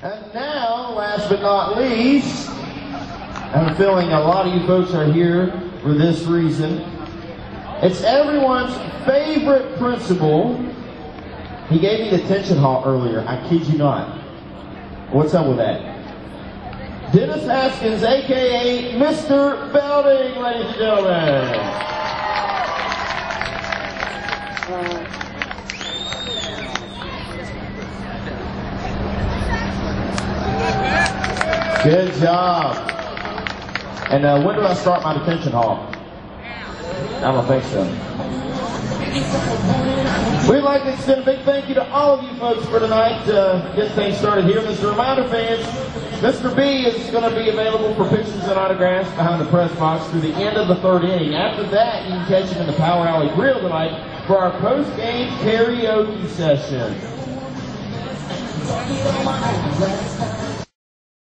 And now, last but not least, I have a feeling a lot of you folks are here for this reason. It's everyone's favorite principal. He gave me the tension hall earlier. I kid you not. What's up with that? Dennis Haskins, aka Mr. Belding, ladies and gentlemen. Good job. And uh, when do I start my detention hall? I don't think so. We'd like to extend a big thank you to all of you folks for tonight. Uh, get things started here. Mr. Reminder fans, Mr. B is going to be available for pictures and autographs behind the press box through the end of the third inning. After that, you can catch him in the Power Alley Grill tonight for our post-game karaoke session.